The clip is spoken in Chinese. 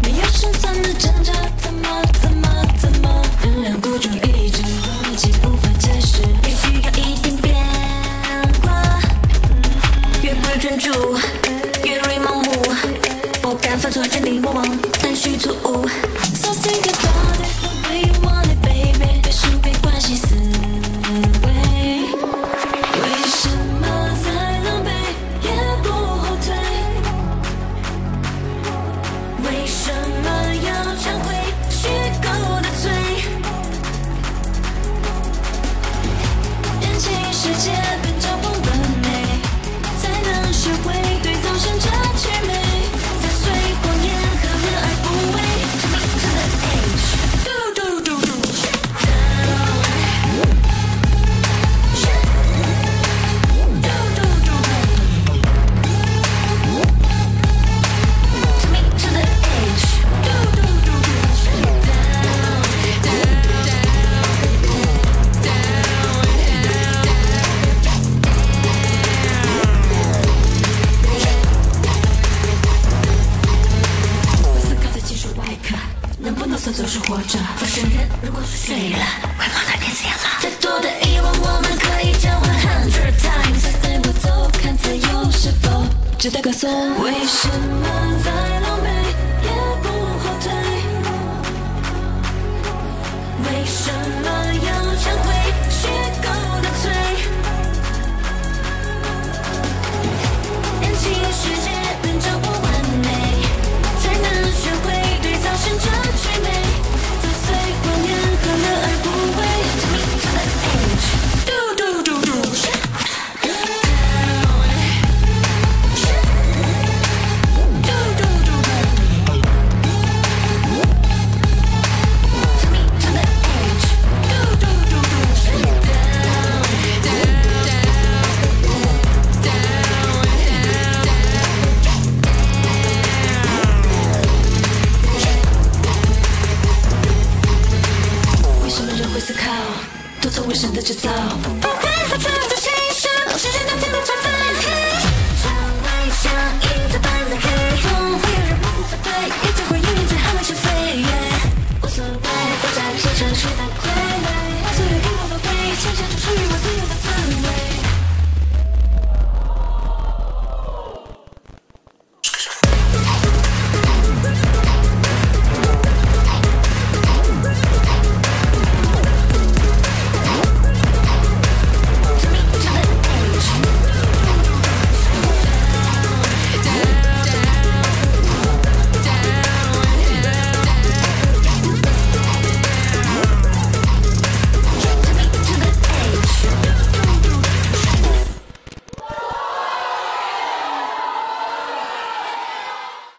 没有胜算的挣扎，怎么怎么怎么？仍然孤注一掷，逻辑无法解释，也需要一点变化，越怪专注。色总是活着。我承人，如果是睡了，会梦到电子烟了。再多的疑问，我们可以交换 hundred times。带我走，看自由是否值得歌颂。为什么再狼狈也不后退？为什么？神的制造，不会合作就牺牲，时间当天的创造。